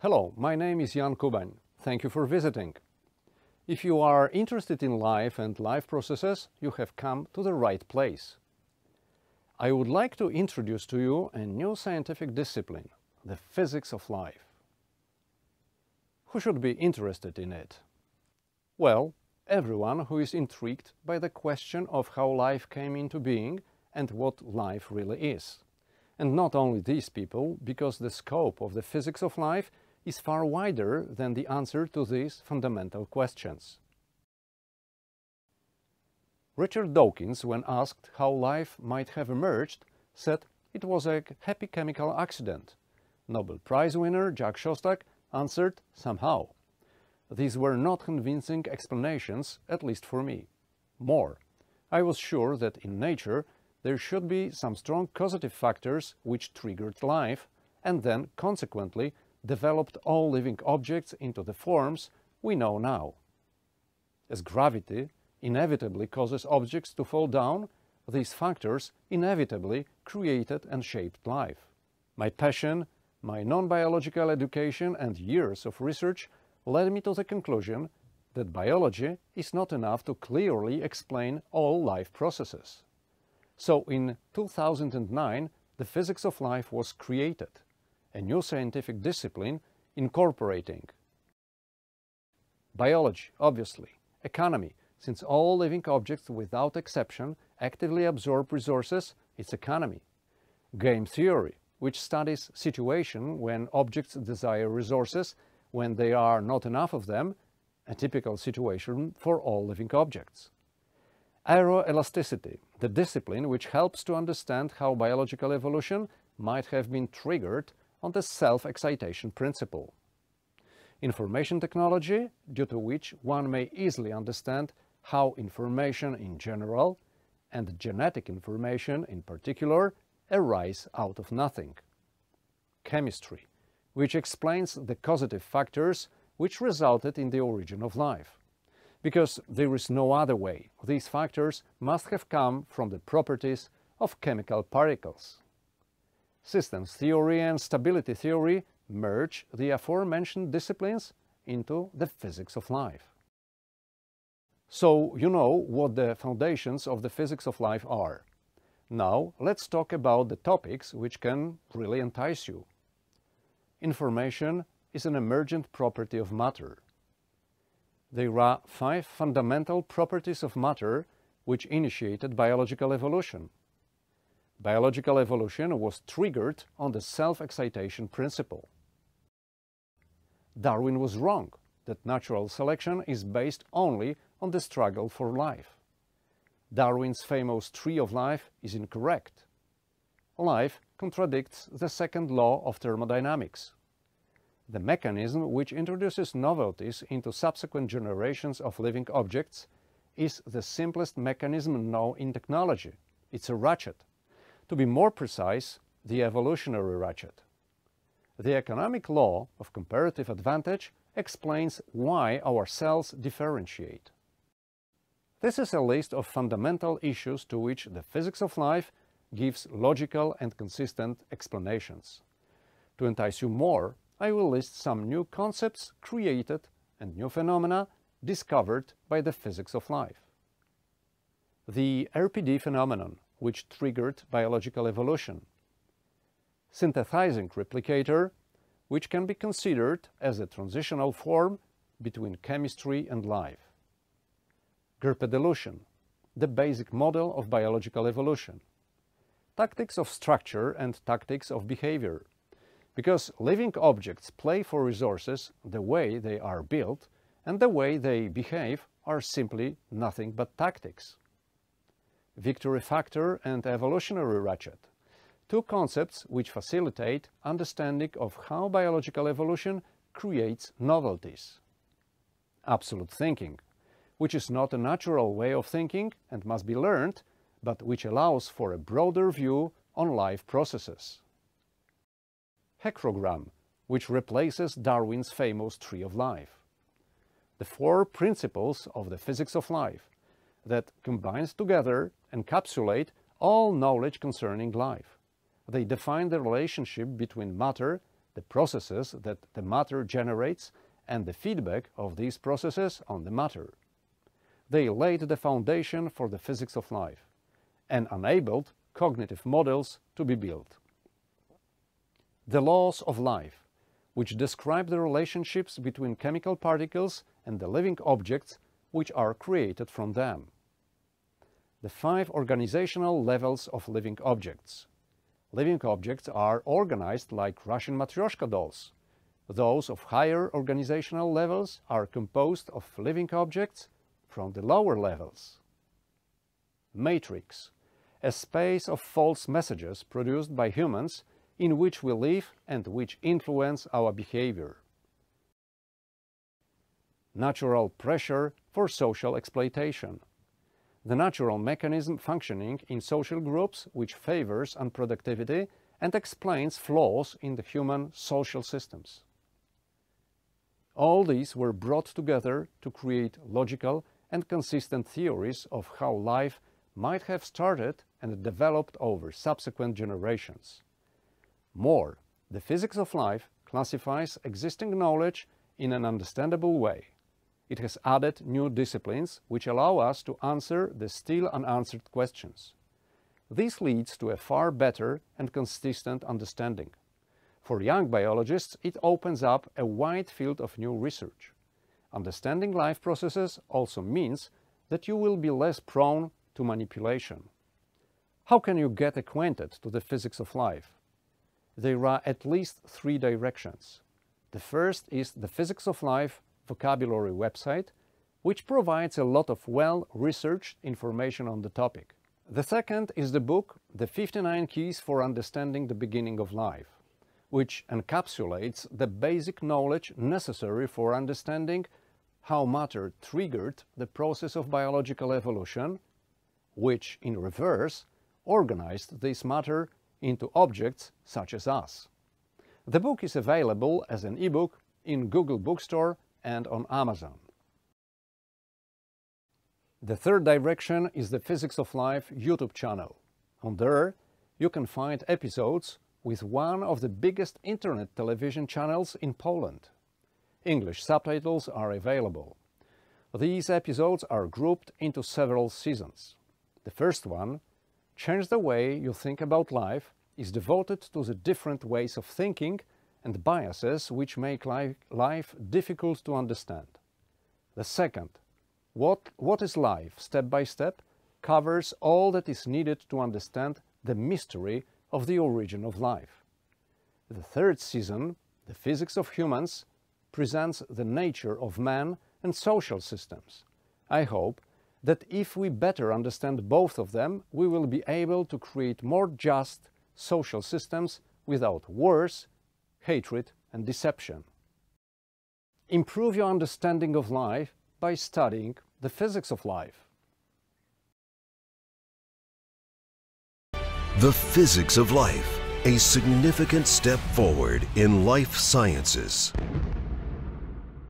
Hello, my name is Jan Kubań. Thank you for visiting. If you are interested in life and life processes, you have come to the right place. I would like to introduce to you a new scientific discipline, the physics of life. Who should be interested in it? Well, everyone who is intrigued by the question of how life came into being and what life really is. And not only these people, because the scope of the physics of life is far wider than the answer to these fundamental questions. Richard Dawkins, when asked how life might have emerged, said it was a happy chemical accident. Nobel Prize winner Jack Szostak answered somehow. These were not convincing explanations, at least for me. More, I was sure that in nature there should be some strong causative factors which triggered life, and then, consequently, developed all living objects into the forms we know now. As gravity inevitably causes objects to fall down, these factors inevitably created and shaped life. My passion, my non-biological education and years of research led me to the conclusion that biology is not enough to clearly explain all life processes. So in 2009, the physics of life was created a new scientific discipline incorporating biology, obviously, economy, since all living objects without exception actively absorb resources, its economy. Game theory, which studies situation when objects desire resources when there are not enough of them, a typical situation for all living objects. Aeroelasticity, the discipline which helps to understand how biological evolution might have been triggered on the self-excitation principle. Information technology, due to which one may easily understand how information in general and genetic information in particular arise out of nothing. Chemistry, which explains the causative factors which resulted in the origin of life. Because there is no other way, these factors must have come from the properties of chemical particles. Systems theory and stability theory merge the aforementioned disciplines into the physics of life. So you know what the foundations of the physics of life are. Now let's talk about the topics which can really entice you. Information is an emergent property of matter. There are five fundamental properties of matter which initiated biological evolution. Biological evolution was triggered on the self-excitation principle. Darwin was wrong that natural selection is based only on the struggle for life. Darwin's famous tree of life is incorrect. Life contradicts the second law of thermodynamics. The mechanism which introduces novelties into subsequent generations of living objects is the simplest mechanism known in technology. It's a ratchet. To be more precise, the evolutionary ratchet. The economic law of comparative advantage explains why our cells differentiate. This is a list of fundamental issues to which the physics of life gives logical and consistent explanations. To entice you more, I will list some new concepts created and new phenomena discovered by the physics of life. The RPD phenomenon which triggered biological evolution. Synthesizing replicator, which can be considered as a transitional form between chemistry and life. Grpd the basic model of biological evolution. Tactics of structure and tactics of behavior. Because living objects play for resources the way they are built and the way they behave are simply nothing but tactics victory factor and evolutionary ratchet, two concepts which facilitate understanding of how biological evolution creates novelties. Absolute thinking, which is not a natural way of thinking and must be learned, but which allows for a broader view on life processes. Heterogram, which replaces Darwin's famous tree of life. The four principles of the physics of life, that combines together, and encapsulate all knowledge concerning life. They define the relationship between matter, the processes that the matter generates and the feedback of these processes on the matter. They laid the foundation for the physics of life and enabled cognitive models to be built. The laws of life, which describe the relationships between chemical particles and the living objects which are created from them. The five organizational levels of living objects. Living objects are organized like Russian matryoshka dolls. Those of higher organizational levels are composed of living objects from the lower levels. Matrix, a space of false messages produced by humans in which we live and which influence our behavior. Natural pressure for social exploitation. The natural mechanism functioning in social groups which favors unproductivity and explains flaws in the human social systems. All these were brought together to create logical and consistent theories of how life might have started and developed over subsequent generations. More, the physics of life classifies existing knowledge in an understandable way. It has added new disciplines which allow us to answer the still unanswered questions. This leads to a far better and consistent understanding. For young biologists, it opens up a wide field of new research. Understanding life processes also means that you will be less prone to manipulation. How can you get acquainted to the physics of life? There are at least three directions. The first is the Physics of Life vocabulary website, which provides a lot of well-researched information on the topic. The second is the book The 59 Keys for Understanding the Beginning of Life which encapsulates the basic knowledge necessary for understanding how matter triggered the process of biological evolution, which, in reverse, organized this matter into objects such as us. The book is available as an e-book in Google Bookstore and on Amazon. The third direction is the Physics of Life YouTube channel. On there, you can find episodes with one of the biggest internet television channels in Poland. English subtitles are available. These episodes are grouped into several seasons. The first one, Change the Way You Think About Life, is devoted to the different ways of thinking and biases which make life, life difficult to understand. The second, what, what is Life, Step by Step, covers all that is needed to understand the mystery of the origin of life. The third season, The Physics of Humans, presents the nature of man and social systems. I hope that if we better understand both of them, we will be able to create more just social systems without wars, hatred and deception. Improve your understanding of life by studying the physics of life. The Physics of Life, a significant step forward in life sciences.